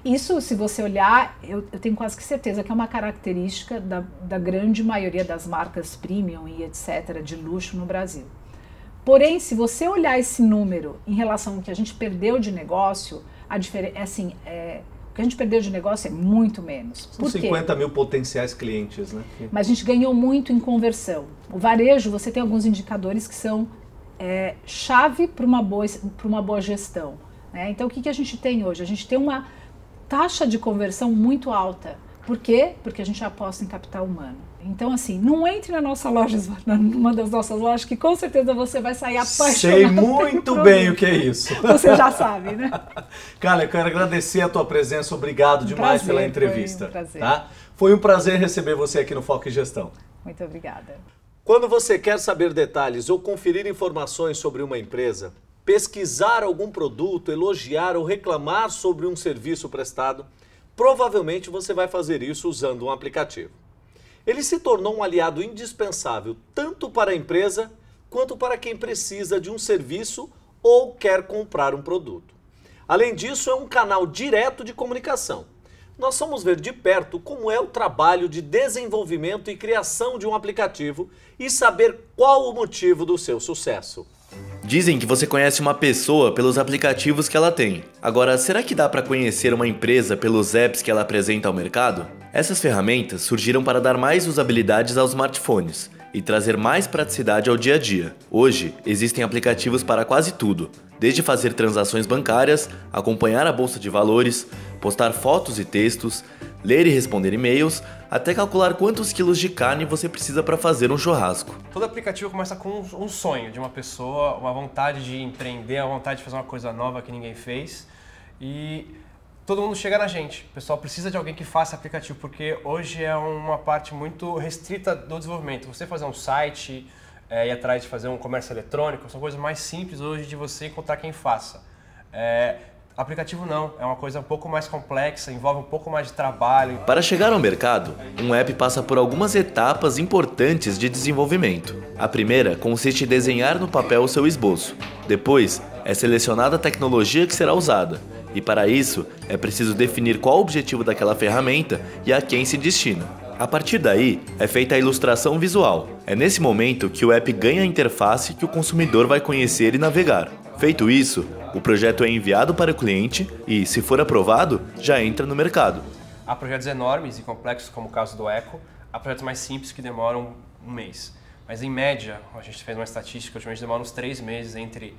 Isso, se você olhar, eu, eu tenho quase que certeza que é uma característica da, da grande maioria das marcas premium e etc. de luxo no Brasil. Porém, se você olhar esse número em relação ao que a gente perdeu de negócio, a diferença, assim, é, o que a gente perdeu de negócio é muito menos. São Por quê? 50 mil potenciais clientes, né? Mas a gente ganhou muito em conversão. O varejo, você tem alguns indicadores que são é, chave para uma, boa, uma boa gestão. né? Então, o que, que a gente tem hoje? A gente tem uma taxa de conversão muito alta. Por quê? Porque a gente aposta em capital humano. Então, assim, não entre na nossa loja, numa das nossas lojas, que com certeza você vai sair apaixonado. Sei muito bem o que é isso. Você já sabe, né? Cara, eu quero agradecer a tua presença. Obrigado demais prazer, pela foi um entrevista. prazer. Tá? Foi um prazer receber você aqui no Foco em Gestão. Muito obrigada. Quando você quer saber detalhes ou conferir informações sobre uma empresa, pesquisar algum produto, elogiar ou reclamar sobre um serviço prestado, provavelmente você vai fazer isso usando um aplicativo. Ele se tornou um aliado indispensável tanto para a empresa quanto para quem precisa de um serviço ou quer comprar um produto. Além disso, é um canal direto de comunicação. Nós vamos ver de perto como é o trabalho de desenvolvimento e criação de um aplicativo e saber qual o motivo do seu sucesso. Dizem que você conhece uma pessoa pelos aplicativos que ela tem. Agora, será que dá para conhecer uma empresa pelos apps que ela apresenta ao mercado? Essas ferramentas surgiram para dar mais usabilidades aos smartphones e trazer mais praticidade ao dia a dia. Hoje, existem aplicativos para quase tudo, desde fazer transações bancárias, acompanhar a bolsa de valores, postar fotos e textos, ler e responder e-mails, até calcular quantos quilos de carne você precisa para fazer um churrasco. Todo aplicativo começa com um sonho de uma pessoa, uma vontade de empreender, uma vontade de fazer uma coisa nova que ninguém fez. E todo mundo chega na gente. O pessoal precisa de alguém que faça aplicativo, porque hoje é uma parte muito restrita do desenvolvimento. Você fazer um site, é, ir atrás de fazer um comércio eletrônico, são coisas mais simples hoje de você encontrar quem faça. É, aplicativo não, é uma coisa um pouco mais complexa, envolve um pouco mais de trabalho. Para chegar ao mercado, um app passa por algumas etapas importantes de desenvolvimento. A primeira consiste em desenhar no papel o seu esboço. Depois, é selecionada a tecnologia que será usada e para isso, é preciso definir qual o objetivo daquela ferramenta e a quem se destina. A partir daí, é feita a ilustração visual. É nesse momento que o app ganha a interface que o consumidor vai conhecer e navegar. Feito isso, o projeto é enviado para o cliente e, se for aprovado, já entra no mercado. Há projetos enormes e complexos, como o caso do Eco, há projetos mais simples que demoram um mês. Mas, em média, a gente fez uma estatística, ultimamente demora uns três meses entre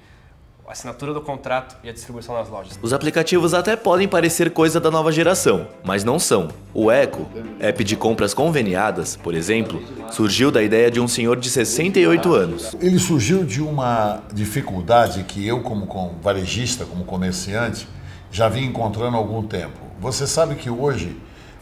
assinatura do contrato e a distribuição nas lojas. Os aplicativos até podem parecer coisa da nova geração, mas não são. O Eco, app de compras conveniadas, por exemplo, surgiu da ideia de um senhor de 68 anos. Ele surgiu de uma dificuldade que eu, como varejista, como comerciante, já vim encontrando há algum tempo. Você sabe que hoje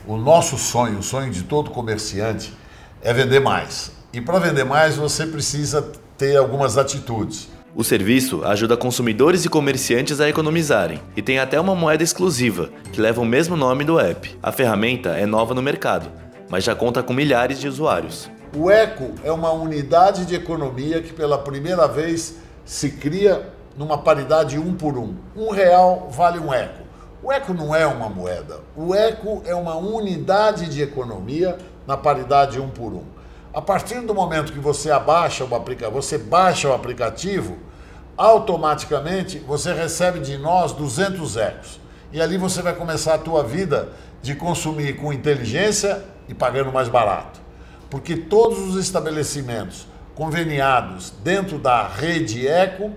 o nosso sonho, o sonho de todo comerciante, é vender mais. E para vender mais você precisa ter algumas atitudes. O serviço ajuda consumidores e comerciantes a economizarem e tem até uma moeda exclusiva, que leva o mesmo nome do app. A ferramenta é nova no mercado, mas já conta com milhares de usuários. O Eco é uma unidade de economia que pela primeira vez se cria numa paridade um por um. Um real vale um eco. O eco não é uma moeda. O eco é uma unidade de economia na paridade um por um. A partir do momento que você abaixa o aplicativo, você baixa o aplicativo, automaticamente você recebe de nós 200 ecos. E ali você vai começar a tua vida de consumir com inteligência e pagando mais barato. Porque todos os estabelecimentos conveniados dentro da rede Eco,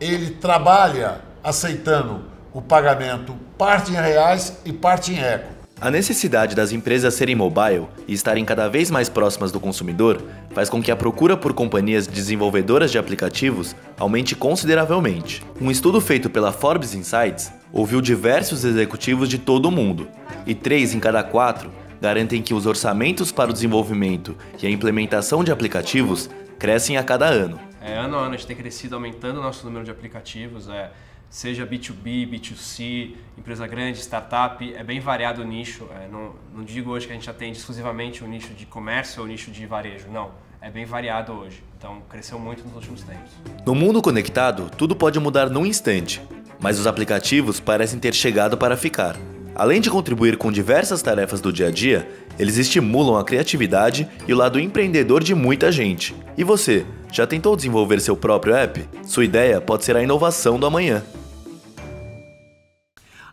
ele trabalha aceitando o pagamento parte em reais e parte em eco. A necessidade das empresas serem mobile e estarem cada vez mais próximas do consumidor faz com que a procura por companhias desenvolvedoras de aplicativos aumente consideravelmente. Um estudo feito pela Forbes Insights ouviu diversos executivos de todo o mundo, e três em cada quatro garantem que os orçamentos para o desenvolvimento e a implementação de aplicativos crescem a cada ano. É, ano a ano a gente tem crescido aumentando o nosso número de aplicativos. É, seja B2B, B2C, empresa grande, startup, é bem variado o nicho. É, não, não digo hoje que a gente atende exclusivamente o nicho de comércio ou o nicho de varejo, não. É bem variado hoje, então cresceu muito nos últimos tempos. No mundo conectado, tudo pode mudar num instante, mas os aplicativos parecem ter chegado para ficar. Além de contribuir com diversas tarefas do dia a dia, eles estimulam a criatividade e o lado empreendedor de muita gente. E você, já tentou desenvolver seu próprio app? Sua ideia pode ser a inovação do amanhã.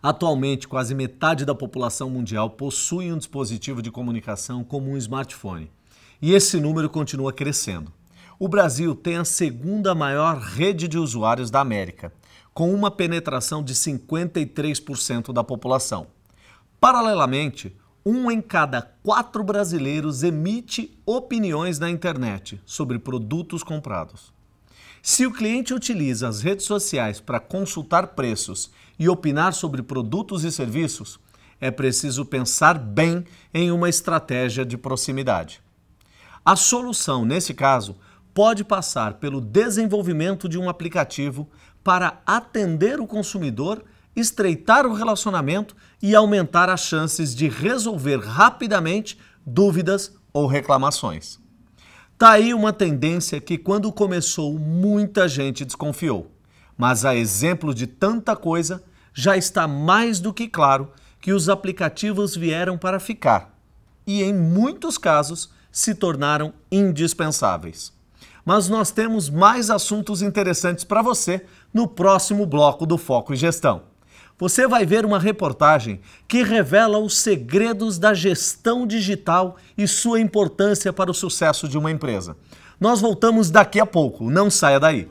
Atualmente, quase metade da população mundial possui um dispositivo de comunicação como um smartphone. E esse número continua crescendo. O Brasil tem a segunda maior rede de usuários da América, com uma penetração de 53% da população. Paralelamente, um em cada quatro brasileiros emite opiniões na internet sobre produtos comprados. Se o cliente utiliza as redes sociais para consultar preços e opinar sobre produtos e serviços, é preciso pensar bem em uma estratégia de proximidade. A solução, nesse caso, pode passar pelo desenvolvimento de um aplicativo para atender o consumidor, estreitar o relacionamento e aumentar as chances de resolver rapidamente dúvidas ou reclamações. Tá aí uma tendência que, quando começou, muita gente desconfiou. Mas, a exemplo de tanta coisa, já está mais do que claro que os aplicativos vieram para ficar e, em muitos casos, se tornaram indispensáveis. Mas nós temos mais assuntos interessantes para você no próximo bloco do Foco e Gestão você vai ver uma reportagem que revela os segredos da gestão digital e sua importância para o sucesso de uma empresa. Nós voltamos daqui a pouco, não saia daí.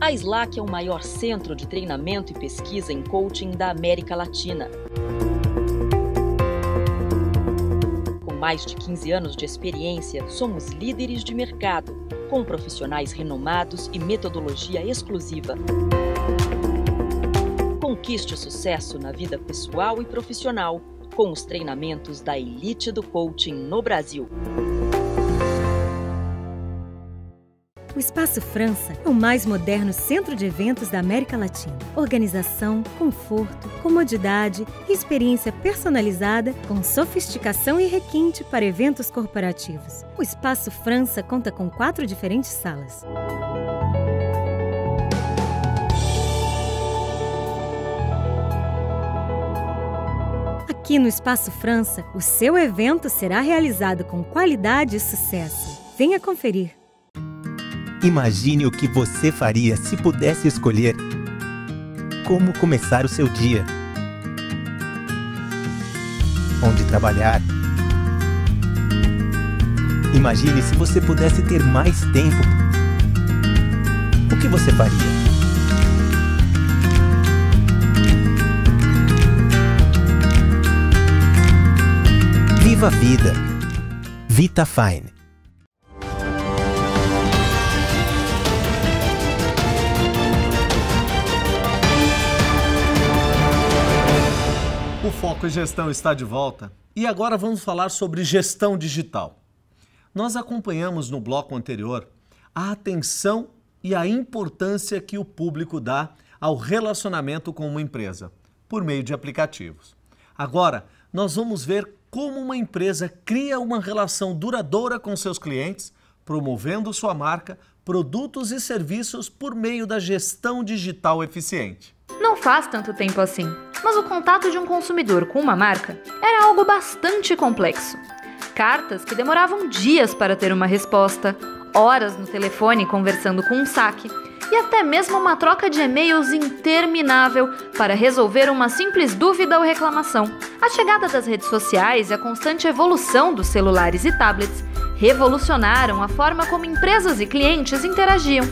A Slack é o maior centro de treinamento e pesquisa em coaching da América Latina. Mais de 15 anos de experiência, somos líderes de mercado, com profissionais renomados e metodologia exclusiva. Conquiste o sucesso na vida pessoal e profissional com os treinamentos da elite do coaching no Brasil. O Espaço França é o mais moderno centro de eventos da América Latina. Organização, conforto, comodidade e experiência personalizada com sofisticação e requinte para eventos corporativos. O Espaço França conta com quatro diferentes salas. Aqui no Espaço França, o seu evento será realizado com qualidade e sucesso. Venha conferir. Imagine o que você faria se pudesse escolher como começar o seu dia. Onde trabalhar. Imagine se você pudesse ter mais tempo. O que você faria? Viva a vida. Vita Fine. O Foco em Gestão está de volta e agora vamos falar sobre gestão digital. Nós acompanhamos no bloco anterior a atenção e a importância que o público dá ao relacionamento com uma empresa por meio de aplicativos. Agora, nós vamos ver como uma empresa cria uma relação duradoura com seus clientes, promovendo sua marca, produtos e serviços por meio da gestão digital eficiente. Não faz tanto tempo assim, mas o contato de um consumidor com uma marca era algo bastante complexo. Cartas que demoravam dias para ter uma resposta, horas no telefone conversando com um saque e até mesmo uma troca de e-mails interminável para resolver uma simples dúvida ou reclamação. A chegada das redes sociais e a constante evolução dos celulares e tablets revolucionaram a forma como empresas e clientes interagiam.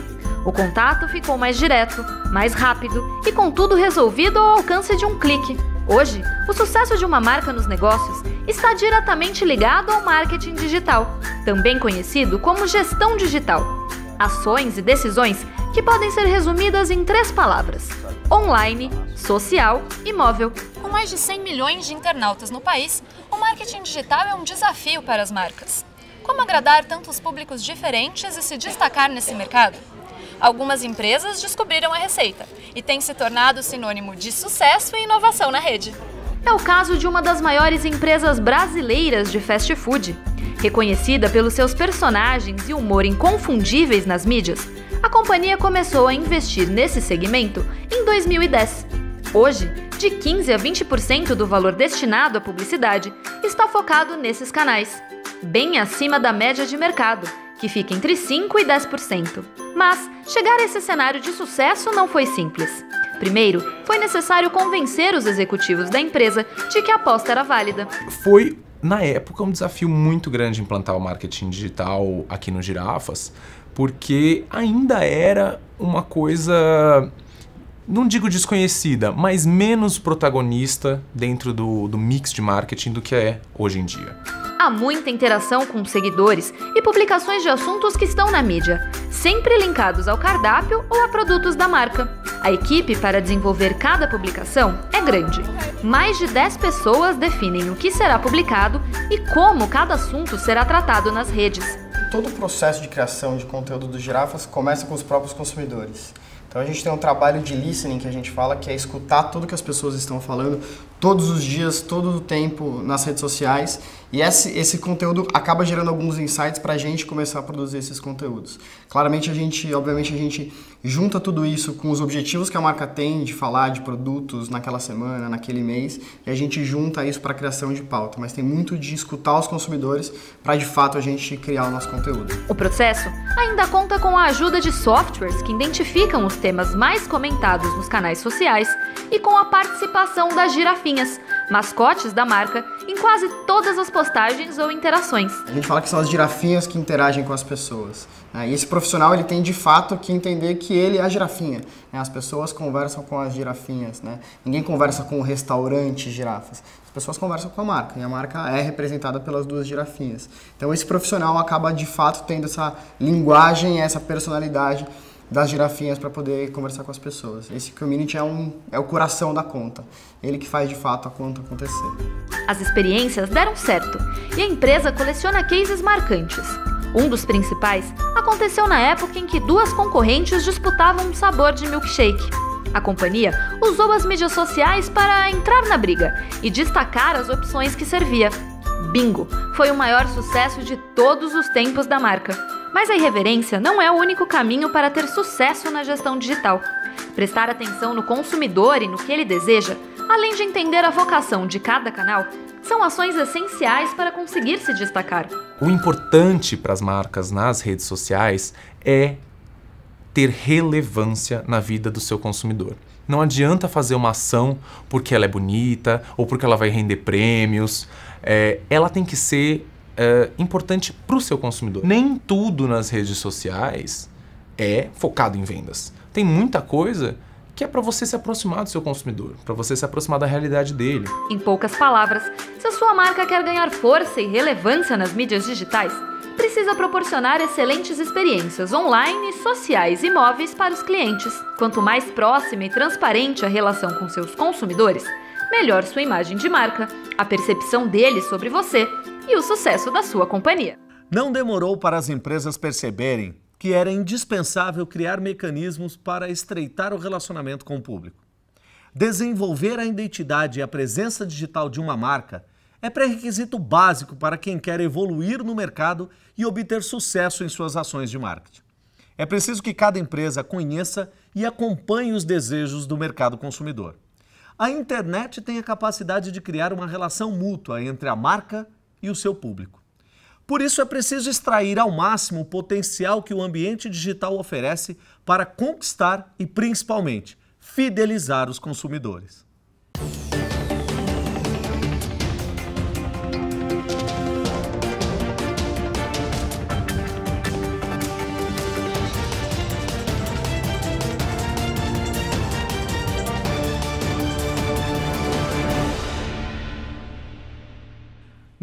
O contato ficou mais direto, mais rápido e com tudo resolvido ao alcance de um clique. Hoje, o sucesso de uma marca nos negócios está diretamente ligado ao marketing digital, também conhecido como gestão digital. Ações e decisões que podem ser resumidas em três palavras: online, social e móvel. Com mais de 100 milhões de internautas no país, o marketing digital é um desafio para as marcas. Como agradar tantos públicos diferentes e se destacar nesse mercado? Algumas empresas descobriram a receita e têm se tornado sinônimo de sucesso e inovação na rede. É o caso de uma das maiores empresas brasileiras de fast food. Reconhecida pelos seus personagens e humor inconfundíveis nas mídias, a companhia começou a investir nesse segmento em 2010. Hoje, de 15 a 20% do valor destinado à publicidade está focado nesses canais, bem acima da média de mercado, que fica entre 5% e 10%. Mas chegar a esse cenário de sucesso não foi simples. Primeiro, foi necessário convencer os executivos da empresa de que a aposta era válida. Foi, na época, um desafio muito grande implantar o marketing digital aqui no Girafas, porque ainda era uma coisa, não digo desconhecida, mas menos protagonista dentro do, do mix de marketing do que é hoje em dia. Há muita interação com seguidores e publicações de assuntos que estão na mídia, sempre linkados ao cardápio ou a produtos da marca. A equipe para desenvolver cada publicação é grande. Mais de 10 pessoas definem o que será publicado e como cada assunto será tratado nas redes. Todo o processo de criação de conteúdo do Girafas começa com os próprios consumidores. Então a gente tem um trabalho de listening que a gente fala, que é escutar tudo que as pessoas estão falando todos os dias, todo o tempo nas redes sociais. E esse, esse conteúdo acaba gerando alguns insights para a gente começar a produzir esses conteúdos. Claramente a gente, obviamente a gente junta tudo isso com os objetivos que a marca tem de falar de produtos naquela semana, naquele mês, e a gente junta isso para a criação de pauta. Mas tem muito de escutar os consumidores para de fato a gente criar o nosso conteúdo. O processo ainda conta com a ajuda de softwares que identificam os temas mais comentados nos canais sociais e com a participação das girafinhas, mascotes da marca, em quase todas as postagens ou interações. A gente fala que são as girafinhas que interagem com as pessoas. Né? E esse profissional ele tem de fato que entender que ele é a girafinha. Né? As pessoas conversam com as girafinhas. Né? Ninguém conversa com o restaurante girafas. As pessoas conversam com a marca e a marca é representada pelas duas girafinhas. Então esse profissional acaba de fato tendo essa linguagem, essa personalidade das girafinhas para poder conversar com as pessoas. Esse community é, um, é o coração da conta, ele que faz de fato a conta acontecer. As experiências deram certo e a empresa coleciona cases marcantes. Um dos principais aconteceu na época em que duas concorrentes disputavam um sabor de milkshake. A companhia usou as mídias sociais para entrar na briga e destacar as opções que servia. Bingo foi o maior sucesso de todos os tempos da marca. Mas a irreverência não é o único caminho para ter sucesso na gestão digital. Prestar atenção no consumidor e no que ele deseja, além de entender a vocação de cada canal, são ações essenciais para conseguir se destacar. O importante para as marcas nas redes sociais é ter relevância na vida do seu consumidor. Não adianta fazer uma ação porque ela é bonita ou porque ela vai render prêmios. É, ela tem que ser é, importante para o seu consumidor. Nem tudo nas redes sociais é focado em vendas. Tem muita coisa que é para você se aproximar do seu consumidor, para você se aproximar da realidade dele. Em poucas palavras, se a sua marca quer ganhar força e relevância nas mídias digitais, precisa proporcionar excelentes experiências online, sociais e móveis para os clientes. Quanto mais próxima e transparente a relação com seus consumidores, melhor sua imagem de marca, a percepção deles sobre você e o sucesso da sua companhia. Não demorou para as empresas perceberem que era indispensável criar mecanismos para estreitar o relacionamento com o público. Desenvolver a identidade e a presença digital de uma marca é pré-requisito básico para quem quer evoluir no mercado e obter sucesso em suas ações de marketing. É preciso que cada empresa conheça e acompanhe os desejos do mercado consumidor. A internet tem a capacidade de criar uma relação mútua entre a marca e o seu público. Por isso é preciso extrair ao máximo o potencial que o ambiente digital oferece para conquistar e, principalmente, fidelizar os consumidores.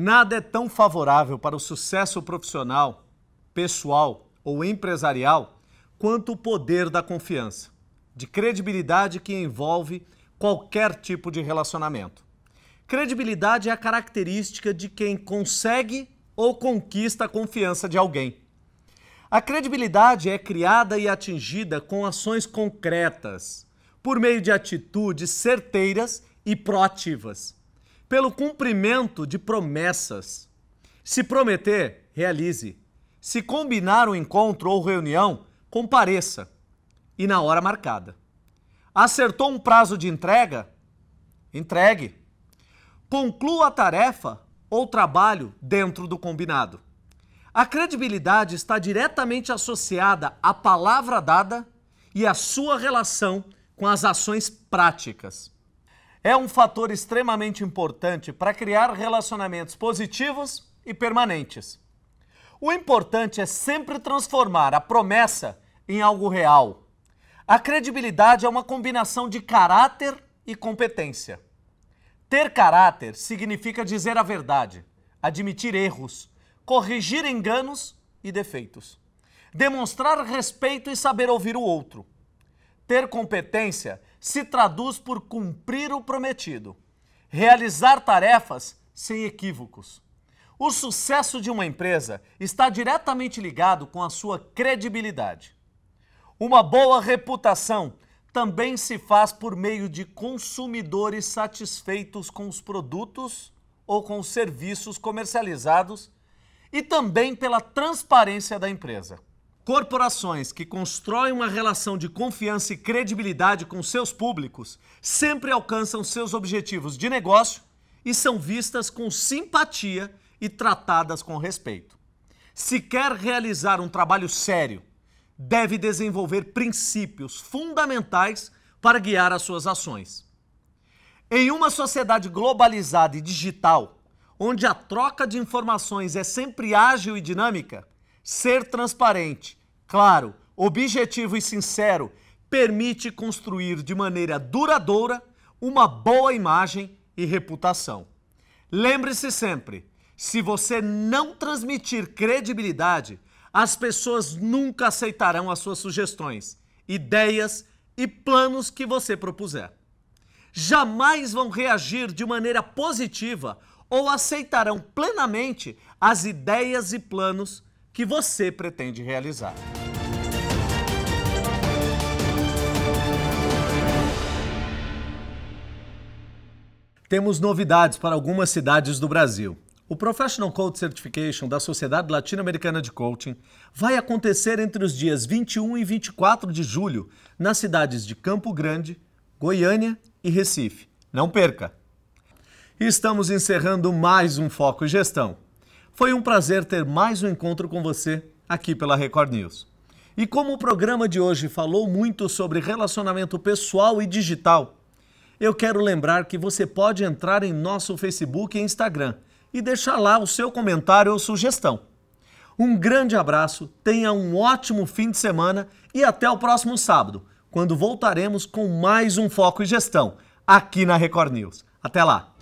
Nada é tão favorável para o sucesso profissional, pessoal ou empresarial quanto o poder da confiança, de credibilidade que envolve qualquer tipo de relacionamento. Credibilidade é a característica de quem consegue ou conquista a confiança de alguém. A credibilidade é criada e atingida com ações concretas, por meio de atitudes certeiras e proativas pelo cumprimento de promessas. Se prometer, realize. Se combinar um encontro ou reunião, compareça. E na hora marcada. Acertou um prazo de entrega? Entregue. Conclua a tarefa ou trabalho dentro do combinado. A credibilidade está diretamente associada à palavra dada e à sua relação com as ações práticas é um fator extremamente importante para criar relacionamentos positivos e permanentes. O importante é sempre transformar a promessa em algo real. A credibilidade é uma combinação de caráter e competência. Ter caráter significa dizer a verdade, admitir erros, corrigir enganos e defeitos, demonstrar respeito e saber ouvir o outro. Ter competência se traduz por cumprir o prometido, realizar tarefas sem equívocos. O sucesso de uma empresa está diretamente ligado com a sua credibilidade. Uma boa reputação também se faz por meio de consumidores satisfeitos com os produtos ou com os serviços comercializados e também pela transparência da empresa. Corporações que constroem uma relação de confiança e credibilidade com seus públicos sempre alcançam seus objetivos de negócio e são vistas com simpatia e tratadas com respeito. Se quer realizar um trabalho sério, deve desenvolver princípios fundamentais para guiar as suas ações. Em uma sociedade globalizada e digital, onde a troca de informações é sempre ágil e dinâmica, Ser transparente, claro, objetivo e sincero permite construir de maneira duradoura uma boa imagem e reputação. Lembre-se sempre: se você não transmitir credibilidade, as pessoas nunca aceitarão as suas sugestões, ideias e planos que você propuser. Jamais vão reagir de maneira positiva ou aceitarão plenamente as ideias e planos que você pretende realizar. Temos novidades para algumas cidades do Brasil. O Professional Coach Certification da Sociedade Latino-Americana de Coaching vai acontecer entre os dias 21 e 24 de julho nas cidades de Campo Grande, Goiânia e Recife. Não perca! Estamos encerrando mais um Foco Gestão. Foi um prazer ter mais um encontro com você aqui pela Record News. E como o programa de hoje falou muito sobre relacionamento pessoal e digital, eu quero lembrar que você pode entrar em nosso Facebook e Instagram e deixar lá o seu comentário ou sugestão. Um grande abraço, tenha um ótimo fim de semana e até o próximo sábado, quando voltaremos com mais um Foco em Gestão aqui na Record News. Até lá!